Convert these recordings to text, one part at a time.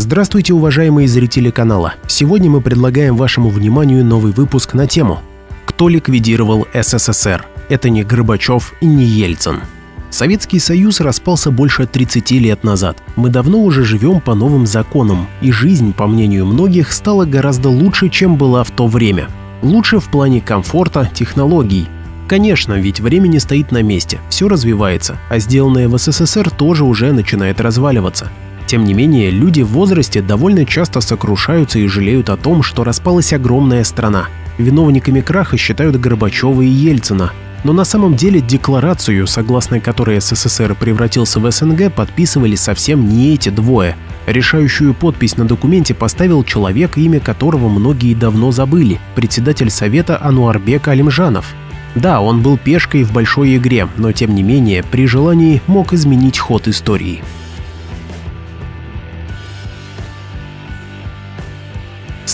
Здравствуйте, уважаемые зрители канала! Сегодня мы предлагаем вашему вниманию новый выпуск на тему «Кто ликвидировал СССР? Это не Горбачев и не Ельцин». Советский Союз распался больше 30 лет назад. Мы давно уже живем по новым законам, и жизнь, по мнению многих, стала гораздо лучше, чем была в то время. Лучше в плане комфорта, технологий. Конечно, ведь время не стоит на месте, все развивается, а сделанное в СССР тоже уже начинает разваливаться. Тем не менее, люди в возрасте довольно часто сокрушаются и жалеют о том, что распалась огромная страна. Виновниками краха считают Горбачева и Ельцина. Но на самом деле декларацию, согласно которой СССР превратился в СНГ, подписывали совсем не эти двое. Решающую подпись на документе поставил человек, имя которого многие давно забыли – председатель Совета Ануарбек Алимжанов. Да, он был пешкой в большой игре, но тем не менее, при желании мог изменить ход истории.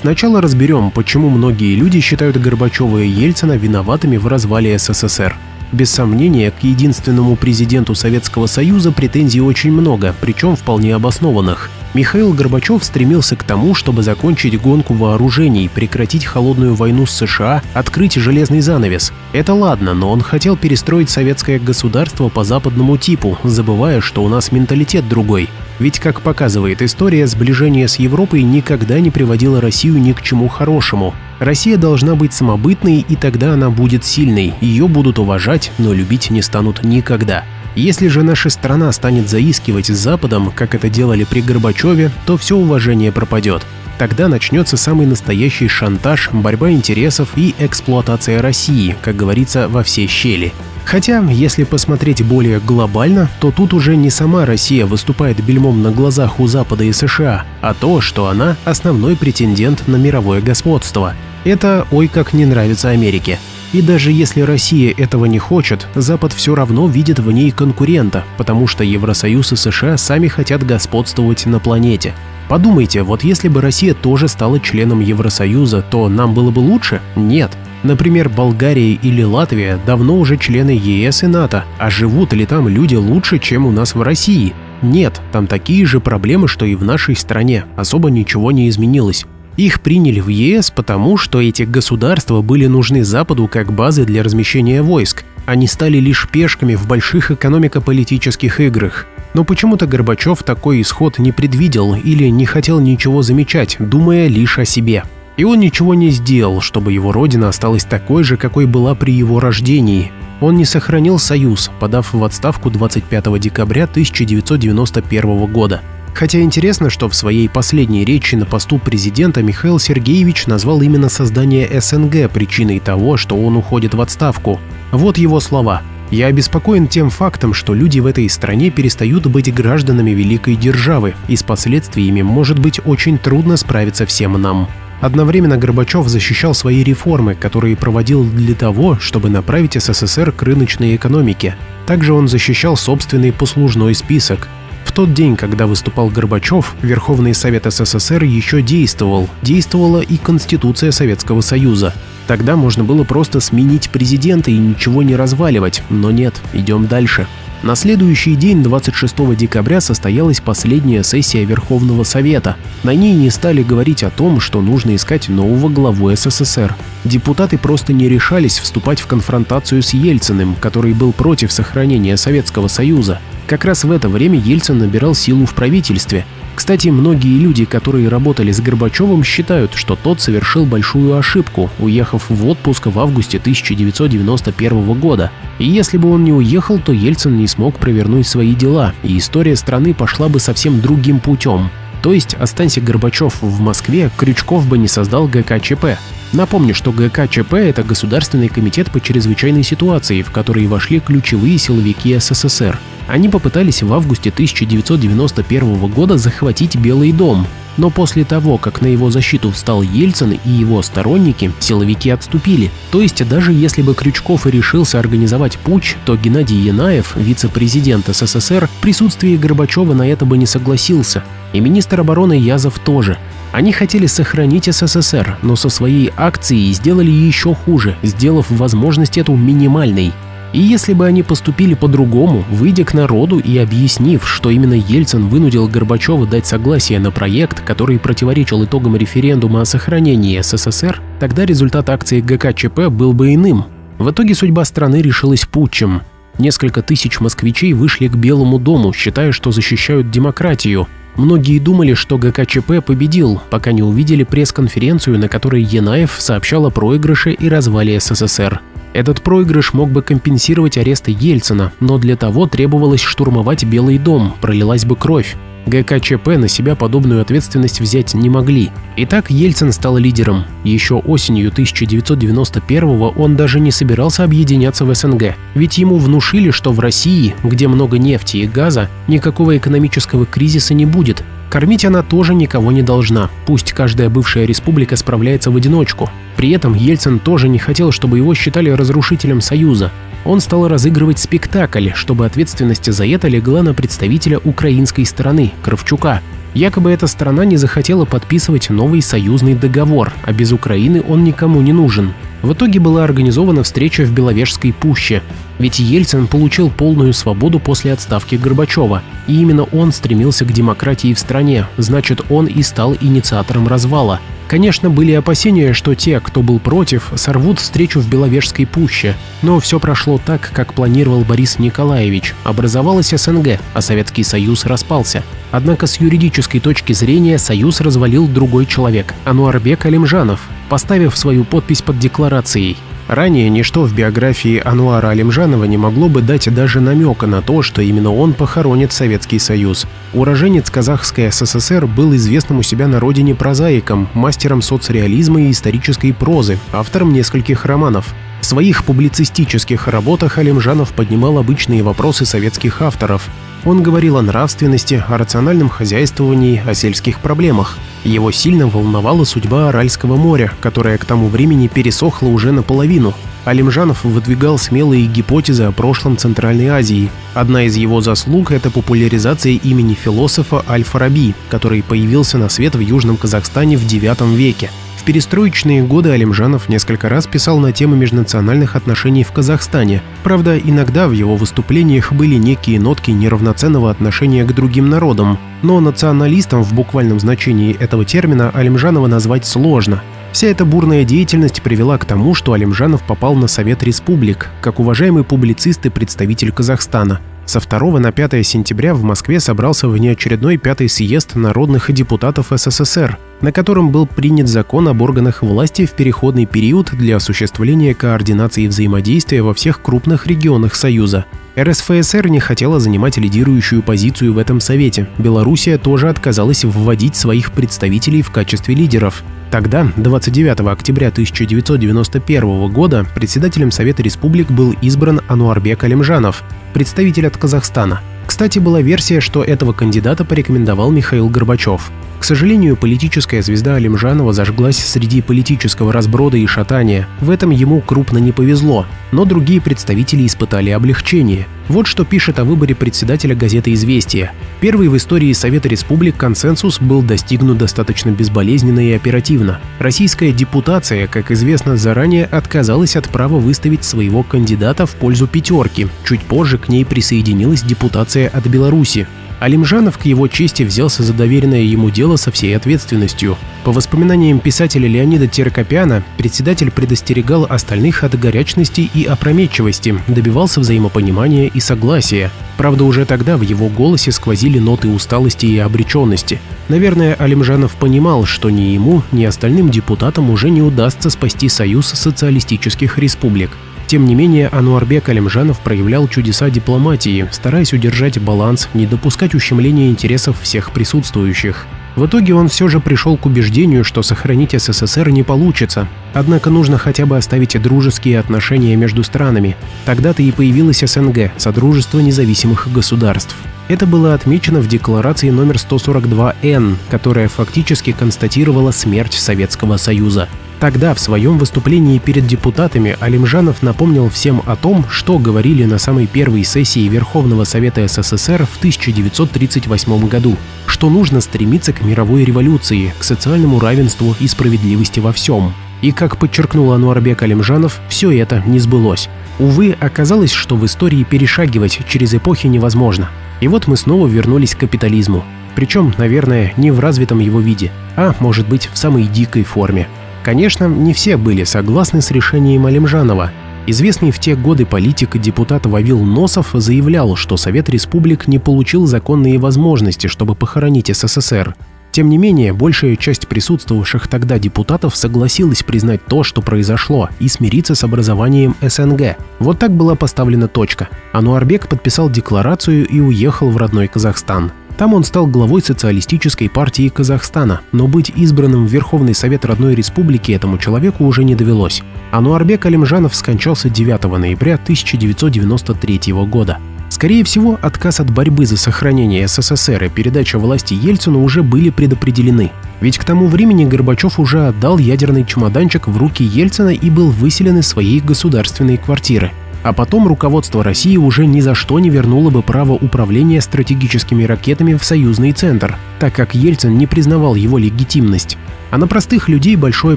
Сначала разберем, почему многие люди считают Горбачева и Ельцина виноватыми в развале СССР. Без сомнения, к единственному президенту Советского Союза претензий очень много, причем вполне обоснованных. Михаил Горбачев стремился к тому, чтобы закончить гонку вооружений, прекратить холодную войну с США, открыть железный занавес. Это ладно, но он хотел перестроить советское государство по западному типу, забывая, что у нас менталитет другой. Ведь, как показывает история, сближение с Европой никогда не приводило Россию ни к чему хорошему. Россия должна быть самобытной, и тогда она будет сильной, ее будут уважать, но любить не станут никогда. Если же наша страна станет заискивать с Западом, как это делали при Горбачеве, то все уважение пропадет. Тогда начнется самый настоящий шантаж, борьба интересов и эксплуатация России, как говорится, во все щели. Хотя, если посмотреть более глобально, то тут уже не сама Россия выступает бельмом на глазах у Запада и США, а то, что она основной претендент на мировое господство. Это ой как не нравится Америке. И даже если Россия этого не хочет, Запад все равно видит в ней конкурента, потому что Евросоюз и США сами хотят господствовать на планете. Подумайте, вот если бы Россия тоже стала членом Евросоюза, то нам было бы лучше? Нет. Например, Болгария или Латвия давно уже члены ЕС и НАТО, а живут ли там люди лучше, чем у нас в России? Нет, там такие же проблемы, что и в нашей стране, особо ничего не изменилось. Их приняли в ЕС потому, что эти государства были нужны Западу как базы для размещения войск. Они стали лишь пешками в больших экономико-политических играх. Но почему-то Горбачев такой исход не предвидел или не хотел ничего замечать, думая лишь о себе. И он ничего не сделал, чтобы его родина осталась такой же, какой была при его рождении. Он не сохранил союз, подав в отставку 25 декабря 1991 года. Хотя интересно, что в своей последней речи на посту президента Михаил Сергеевич назвал именно создание СНГ причиной того, что он уходит в отставку. Вот его слова. «Я обеспокоен тем фактом, что люди в этой стране перестают быть гражданами великой державы, и с последствиями может быть очень трудно справиться всем нам». Одновременно Горбачев защищал свои реформы, которые проводил для того, чтобы направить СССР к рыночной экономике. Также он защищал собственный послужной список. Тот день, когда выступал Горбачев, Верховный Совет СССР еще действовал, действовала и Конституция Советского Союза. Тогда можно было просто сменить президента и ничего не разваливать, но нет, идем дальше. На следующий день, 26 декабря, состоялась последняя сессия Верховного Совета. На ней не стали говорить о том, что нужно искать нового главу СССР. Депутаты просто не решались вступать в конфронтацию с Ельциным, который был против сохранения Советского Союза. Как раз в это время Ельцин набирал силу в правительстве. Кстати, многие люди, которые работали с Горбачевым, считают, что тот совершил большую ошибку, уехав в отпуск в августе 1991 года. И если бы он не уехал, то Ельцин не смог провернуть свои дела, и история страны пошла бы совсем другим путем. То есть, останься Горбачев в Москве, Крючков бы не создал ГКЧП. Напомню, что ГКЧП – это Государственный комитет по чрезвычайной ситуации, в который вошли ключевые силовики СССР. Они попытались в августе 1991 года захватить Белый дом, но после того, как на его защиту встал Ельцин и его сторонники, силовики отступили. То есть даже если бы Крючков и решился организовать путч, то Геннадий Янаев, вице-президент СССР, в присутствии Горбачева на это бы не согласился. И министр обороны Язов тоже. Они хотели сохранить СССР, но со своей акцией сделали еще хуже, сделав возможность эту минимальной. И если бы они поступили по-другому, выйдя к народу и объяснив, что именно Ельцин вынудил Горбачева дать согласие на проект, который противоречил итогам референдума о сохранении СССР, тогда результат акции ГКЧП был бы иным. В итоге судьба страны решилась путчем. Несколько тысяч москвичей вышли к Белому дому, считая, что защищают демократию. Многие думали, что ГКЧП победил, пока не увидели пресс-конференцию, на которой Янаев сообщал о проигрыше и развале СССР. Этот проигрыш мог бы компенсировать аресты Ельцина, но для того требовалось штурмовать Белый дом, пролилась бы кровь. ГКЧП на себя подобную ответственность взять не могли. Итак, Ельцин стал лидером. Еще осенью 1991-го он даже не собирался объединяться в СНГ, ведь ему внушили, что в России, где много нефти и газа, никакого экономического кризиса не будет, Кормить она тоже никого не должна, пусть каждая бывшая республика справляется в одиночку. При этом Ельцин тоже не хотел, чтобы его считали разрушителем Союза. Он стал разыгрывать спектакль, чтобы ответственность за это легла на представителя украинской стороны, Кравчука. Якобы эта страна не захотела подписывать новый союзный договор, а без Украины он никому не нужен. В итоге была организована встреча в Беловежской пуще. Ведь Ельцин получил полную свободу после отставки Горбачева, и именно он стремился к демократии в стране, значит он и стал инициатором развала. Конечно, были опасения, что те, кто был против, сорвут встречу в Беловежской пуще, но все прошло так, как планировал Борис Николаевич. Образовалась СНГ, а Советский Союз распался. Однако с юридической точки зрения Союз развалил другой человек – Ануарбек Алимжанов, поставив свою подпись под декларацией. Ранее ничто в биографии Ануара Алимжанова не могло бы дать даже намека на то, что именно он похоронит Советский Союз. Уроженец Казахской СССР был известным у себя на родине прозаиком, мастером соцреализма и исторической прозы, автором нескольких романов. В своих публицистических работах Алимжанов поднимал обычные вопросы советских авторов. Он говорил о нравственности, о рациональном хозяйствовании, о сельских проблемах. Его сильно волновала судьба Аральского моря, которое к тому времени пересохло уже наполовину. Алимжанов выдвигал смелые гипотезы о прошлом Центральной Азии. Одна из его заслуг – это популяризация имени философа Аль-Фараби, который появился на свет в Южном Казахстане в IX веке. В перестроечные годы Алимжанов несколько раз писал на тему межнациональных отношений в Казахстане. Правда, иногда в его выступлениях были некие нотки неравноценного отношения к другим народам. Но националистом в буквальном значении этого термина Алимжанова назвать сложно. Вся эта бурная деятельность привела к тому, что Алимжанов попал на Совет Республик, как уважаемый публицист и представитель Казахстана – со 2 на 5 сентября в Москве собрался внеочередной пятый съезд народных депутатов СССР, на котором был принят закон об органах власти в переходный период для осуществления координации взаимодействия во всех крупных регионах Союза. РСФСР не хотела занимать лидирующую позицию в этом совете. Белоруссия тоже отказалась вводить своих представителей в качестве лидеров. Тогда, 29 октября 1991 года, председателем Совета Республик был избран Ануарбек Алимжанов, представитель от Казахстана. Кстати, была версия, что этого кандидата порекомендовал Михаил Горбачев. К сожалению, политическая звезда Алимжанова зажглась среди политического разброда и шатания. В этом ему крупно не повезло, но другие представители испытали облегчение. Вот что пишет о выборе председателя газеты «Известия». Первый в истории Совета Республик консенсус был достигнут достаточно безболезненно и оперативно. Российская депутация, как известно заранее, отказалась от права выставить своего кандидата в пользу пятерки. Чуть позже к ней присоединилась депутация от Беларуси. Алимжанов к его чести взялся за доверенное ему дело со всей ответственностью. По воспоминаниям писателя Леонида Теркопяна, председатель предостерегал остальных от горячности и опрометчивости, добивался взаимопонимания и согласия. Правда, уже тогда в его голосе сквозили ноты усталости и обреченности. Наверное, Алимжанов понимал, что ни ему, ни остальным депутатам уже не удастся спасти союз социалистических республик. Тем не менее, Ануарбек Алимжанов проявлял чудеса дипломатии, стараясь удержать баланс, не допускать ущемления интересов всех присутствующих. В итоге он все же пришел к убеждению, что сохранить СССР не получится. Однако нужно хотя бы оставить дружеские отношения между странами. Тогда-то и появилась СНГ – Содружество независимых государств. Это было отмечено в декларации номер 142-Н, которая фактически констатировала смерть Советского Союза. Тогда в своем выступлении перед депутатами Алимжанов напомнил всем о том, что говорили на самой первой сессии Верховного Совета СССР в 1938 году, что нужно стремиться к мировой революции, к социальному равенству и справедливости во всем. И, как подчеркнул Ануарбек Алимжанов, все это не сбылось. Увы, оказалось, что в истории перешагивать через эпохи невозможно. И вот мы снова вернулись к капитализму. Причем, наверное, не в развитом его виде, а, может быть, в самой дикой форме. Конечно, не все были согласны с решением Алимжанова. Известный в те годы политик и депутат Вавил Носов заявлял, что Совет Республик не получил законные возможности, чтобы похоронить СССР, тем не менее, большая часть присутствовавших тогда депутатов согласилась признать то, что произошло, и смириться с образованием СНГ. Вот так была поставлена точка. Ануарбек подписал декларацию и уехал в родной Казахстан. Там он стал главой социалистической партии Казахстана, но быть избранным в Верховный Совет родной республики этому человеку уже не довелось. Ануарбек Алимжанов скончался 9 ноября 1993 года. Скорее всего, отказ от борьбы за сохранение СССР и передача власти Ельцину уже были предопределены. Ведь к тому времени Горбачев уже отдал ядерный чемоданчик в руки Ельцина и был выселен из своей государственной квартиры. А потом руководство России уже ни за что не вернуло бы право управления стратегическими ракетами в союзный центр, так как Ельцин не признавал его легитимность. А на простых людей большое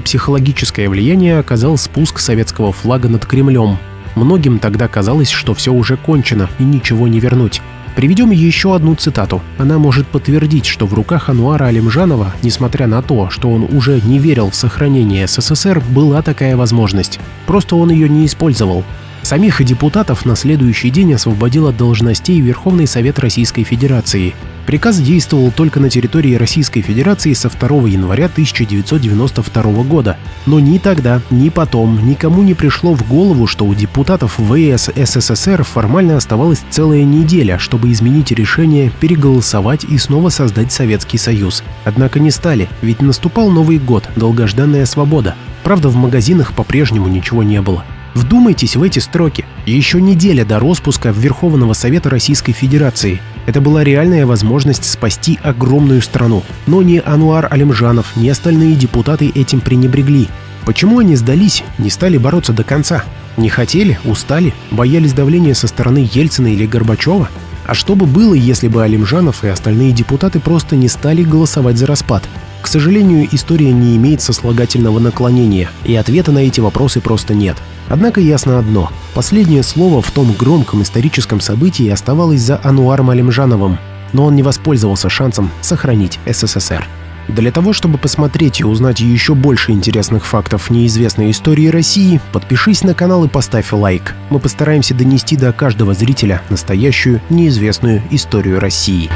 психологическое влияние оказал спуск советского флага над Кремлем, Многим тогда казалось, что все уже кончено и ничего не вернуть. Приведем еще одну цитату. Она может подтвердить, что в руках Ануара Алимжанова, несмотря на то, что он уже не верил в сохранение СССР, была такая возможность. Просто он ее не использовал. Самих депутатов на следующий день освободил от должностей Верховный Совет Российской Федерации. Приказ действовал только на территории Российской Федерации со 2 января 1992 года. Но ни тогда, ни потом никому не пришло в голову, что у депутатов ВС СССР формально оставалась целая неделя, чтобы изменить решение, переголосовать и снова создать Советский Союз. Однако не стали, ведь наступал Новый год, долгожданная свобода. Правда, в магазинах по-прежнему ничего не было. Вдумайтесь в эти строки. Еще неделя до распуска Верховного Совета Российской Федерации. Это была реальная возможность спасти огромную страну. Но ни Ануар Алимжанов, ни остальные депутаты этим пренебрегли. Почему они сдались, не стали бороться до конца? Не хотели, устали, боялись давления со стороны Ельцина или Горбачева? А что бы было, если бы Алимжанов и остальные депутаты просто не стали голосовать за распад? К сожалению, история не имеет сослагательного наклонения, и ответа на эти вопросы просто нет. Однако ясно одно. Последнее слово в том громком историческом событии оставалось за Ануаром Алимжановым, но он не воспользовался шансом сохранить СССР. Для того, чтобы посмотреть и узнать еще больше интересных фактов неизвестной истории России, подпишись на канал и поставь лайк. Мы постараемся донести до каждого зрителя настоящую неизвестную историю России.